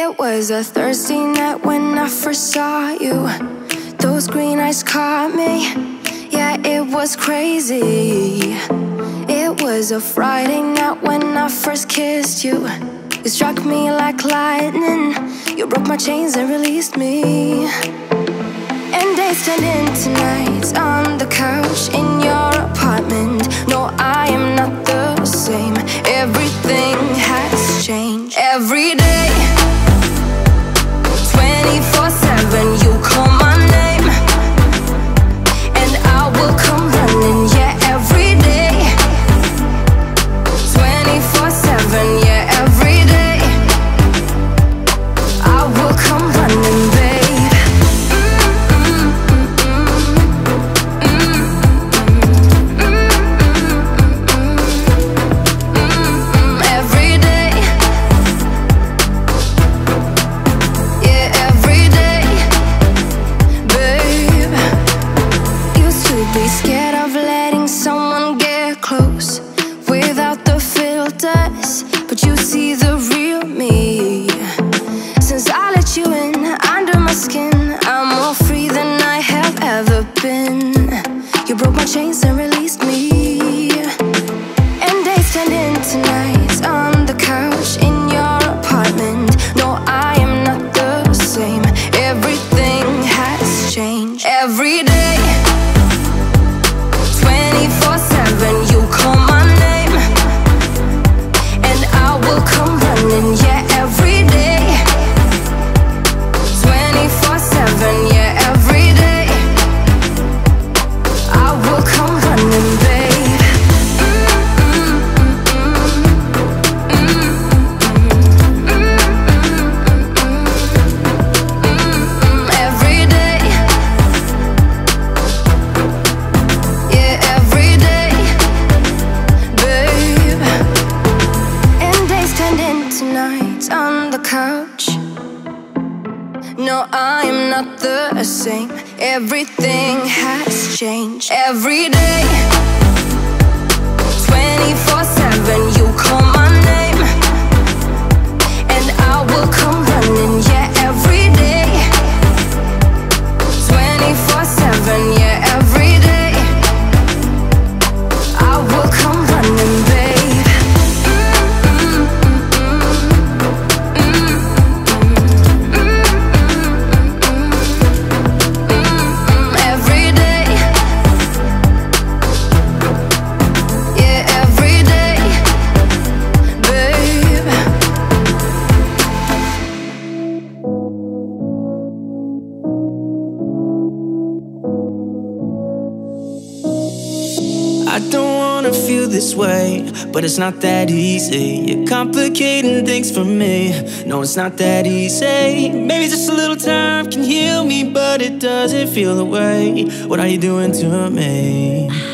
It was a Thursday night when I first saw you. Those green eyes caught me. Yeah, it was crazy. It was a Friday night when I first kissed you. You struck me like lightning. You broke my chains and released me. And days turned into nights on the couch in your apartment. No, I am not the same. Everything has changed. Every day but it's not that easy. You're complicating things for me. No, it's not that easy. Maybe just a little time can heal me, but it doesn't feel the way. What are you doing to me?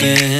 Broken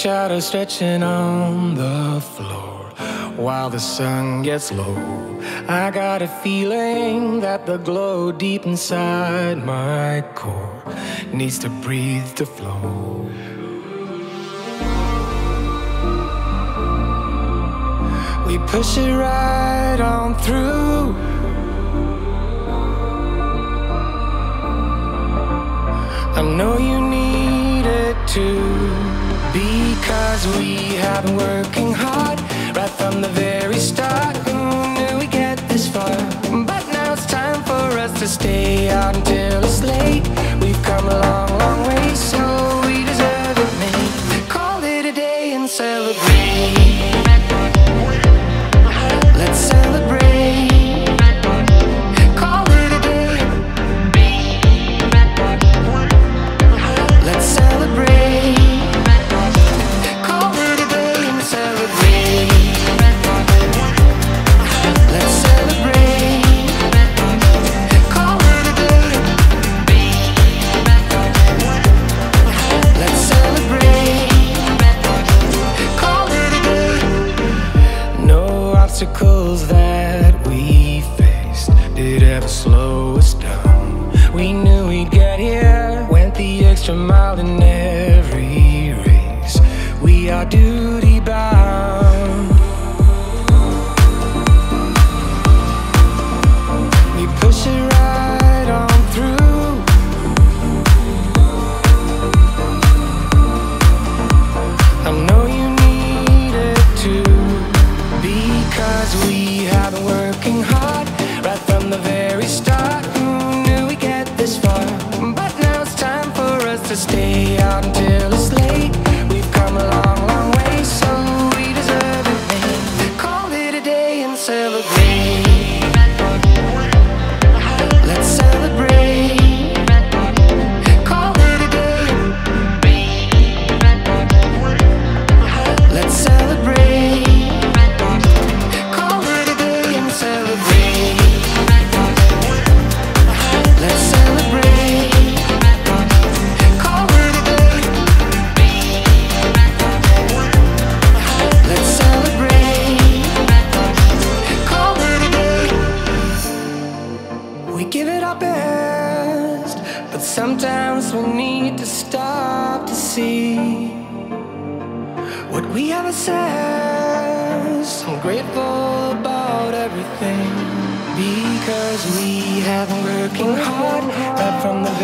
Your shadow stretching on the floor while the sun gets low. I got a feeling that the glow deep inside my core needs to breathe to flow. We push it right on through. I know you need it too. Because we have been working hard right from the very start. Who knew we get this far? But now it's time for us to stay out until it's late. We've come a long, long way, so we deserve it, mate. Call it a day and celebrate.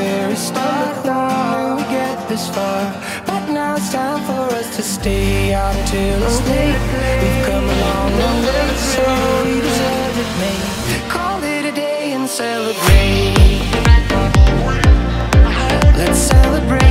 From the very start. Now we get this far, but now it's time for us to stay out until it's late. We've come a long, long way, so we deserve it, mate. Call it a day and celebrate. Let's celebrate.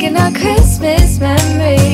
making our Christmas memories.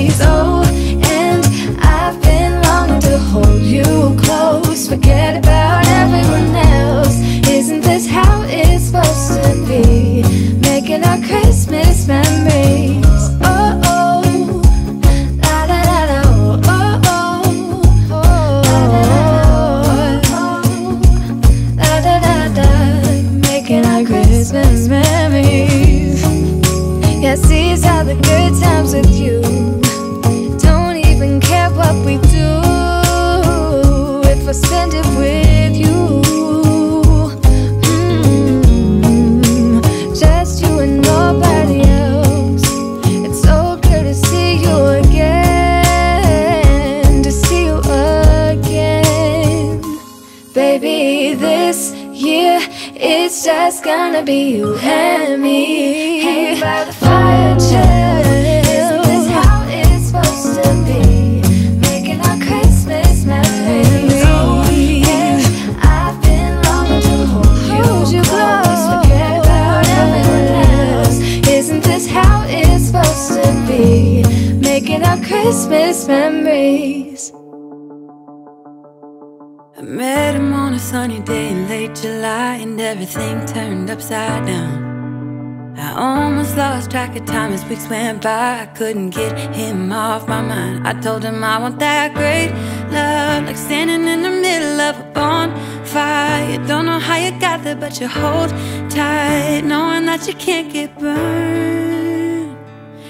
weeks went by, I couldn't get him off my mind. I told him I want that great love, like standing in the middle of a bonfire. Don't know how you got there, but you hold tight, knowing that you can't get burned.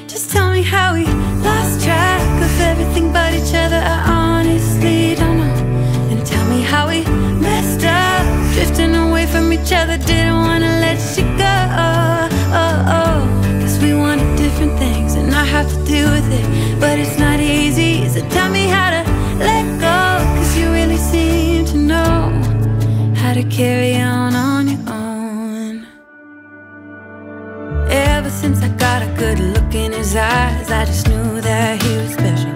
Just tell me how we lost track of everything but each other. I honestly don't know. And tell me how we messed up, drifting away from each other. Didn't wanna let you go. Oh, oh have to deal with it, but it's not easy. So tell me how to let go, cause you really seem to know how to carry on on your own. Ever since I got a good look in his eyes, I just knew that he was special.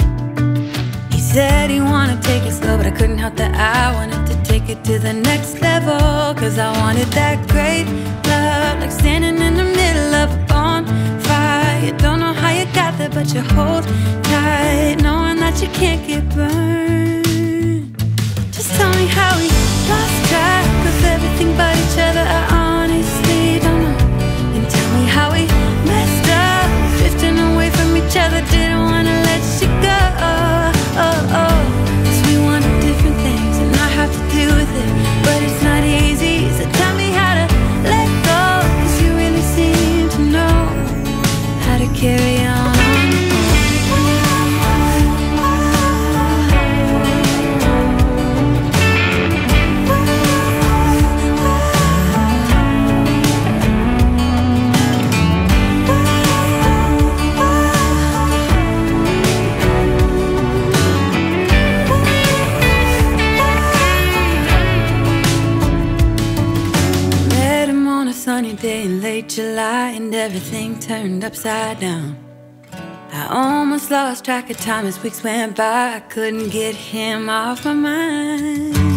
He said he wanted to take it slow, but I couldn't help that I wanted to take it to the next level, cause I wanted that great love, like standing in the middle of a bonfire. Don't know Got there, but you hold tight, knowing that you can't get burned. Just tell me how we lost track of everything but each other. I honestly don't know. And tell me how we messed up, drifting away from each other, didn't want. turned upside down. I almost lost track of time as weeks went by. I couldn't get him off my mind.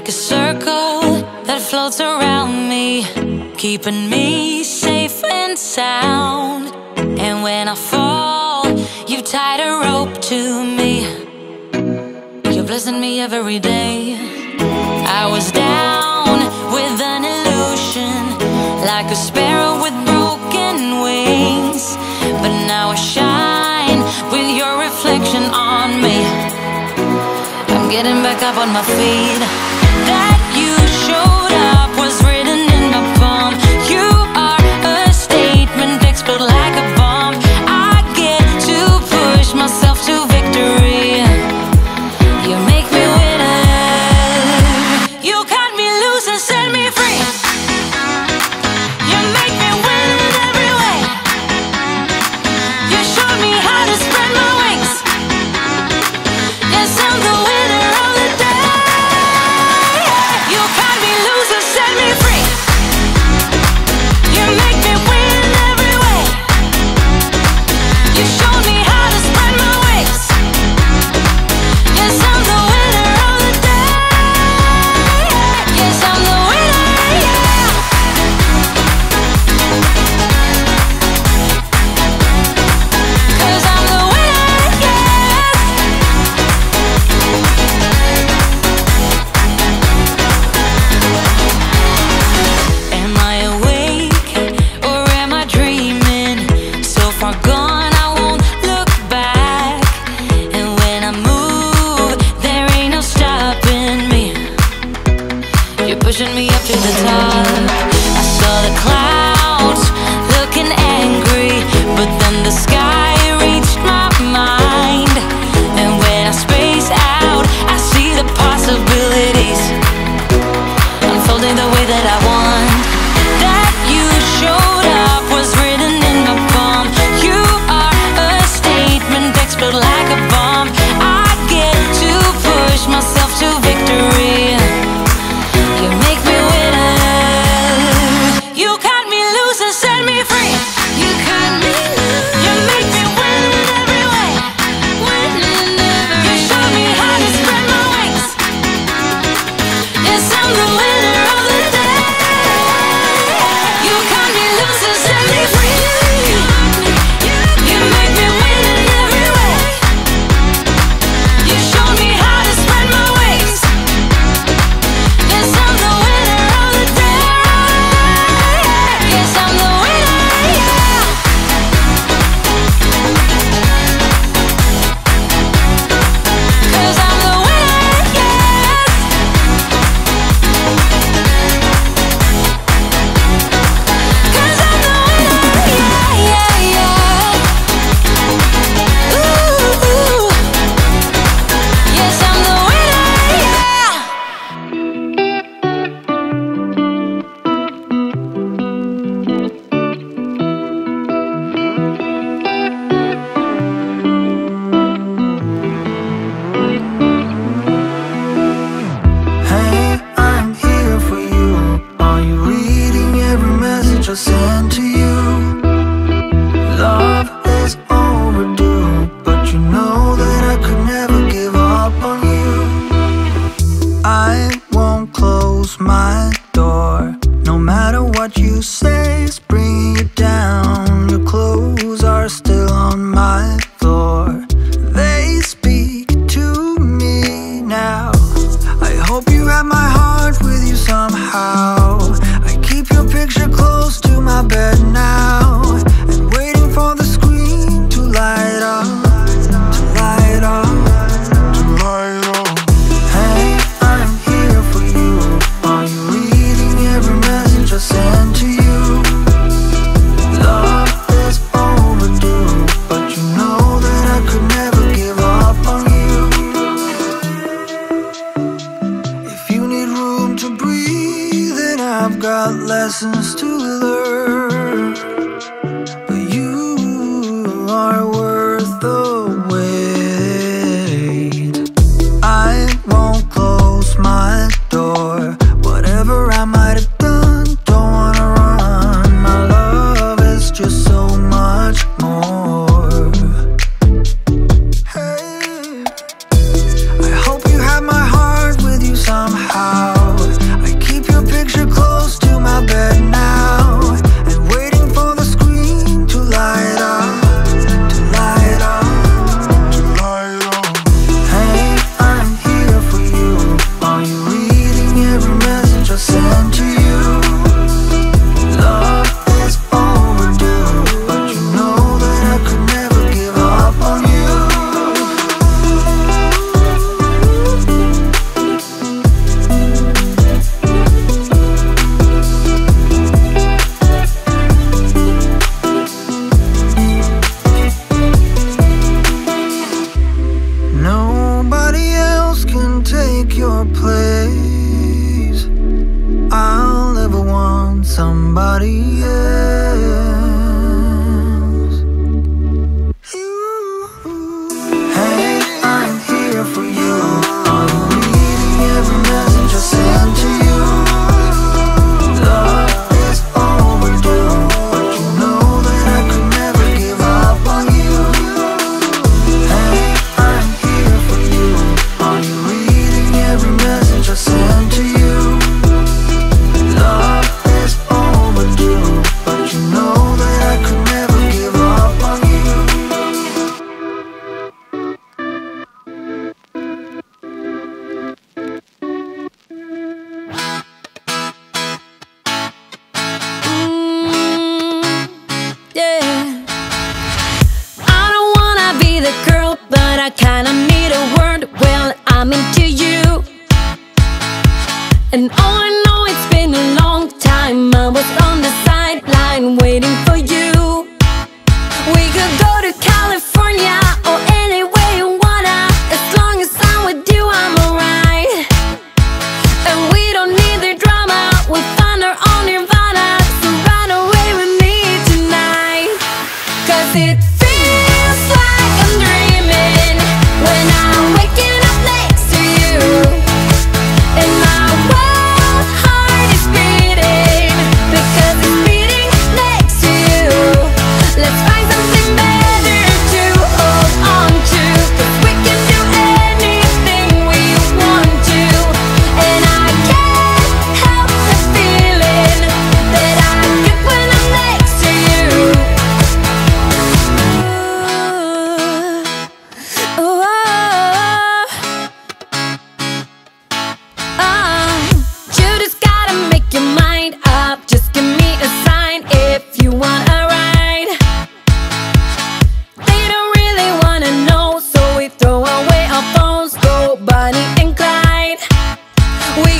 like a circle that floats around me, keeping me safe and sound. And when I fall, you tied a rope to me. You're blessing me every day. I was down with an illusion, like a sparrow with broken wings. But now I shine with your reflection on me. I'm getting back up on my feet.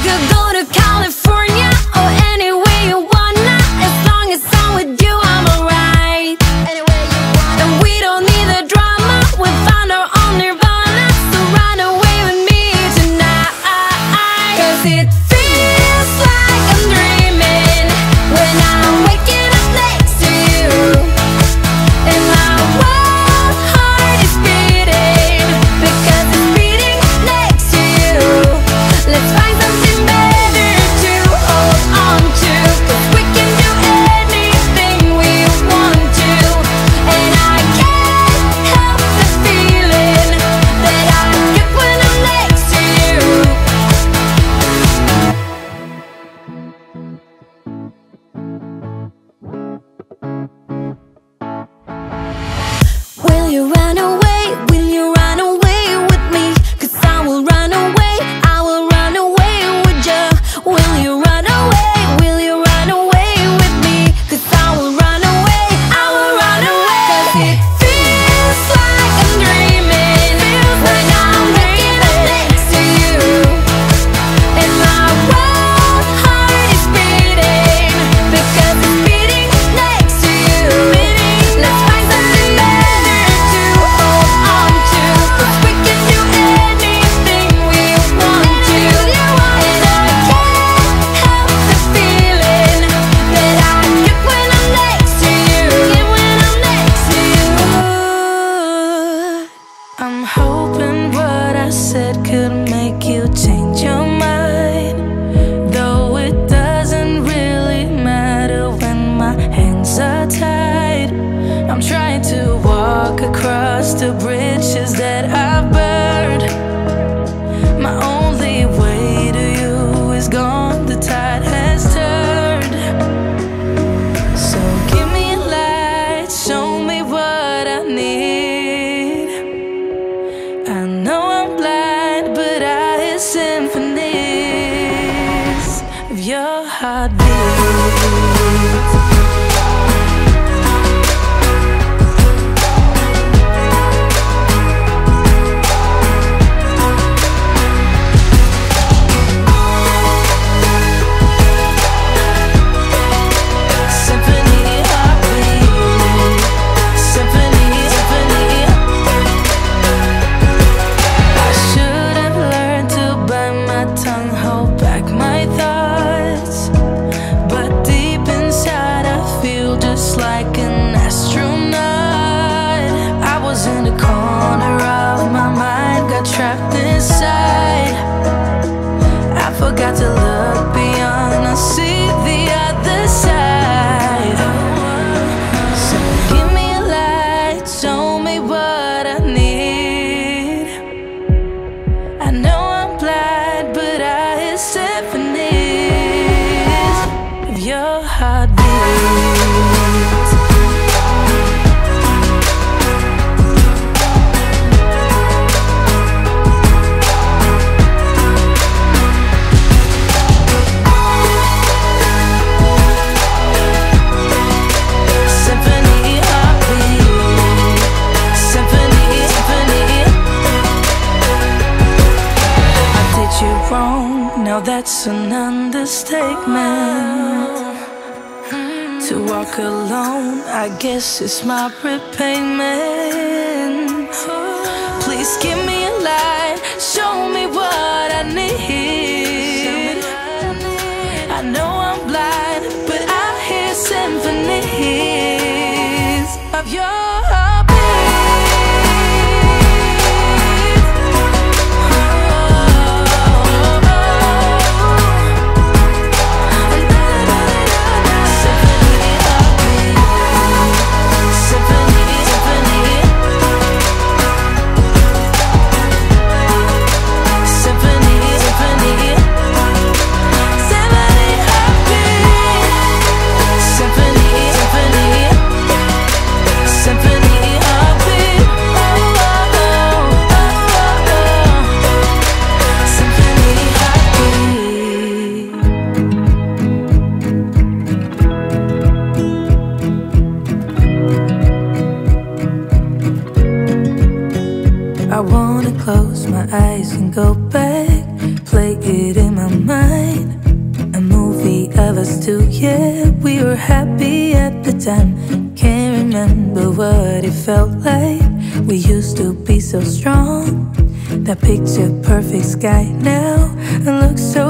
gonna catch guess it's my repayment. what it felt like. We used to be so strong. That picture perfect sky now looks so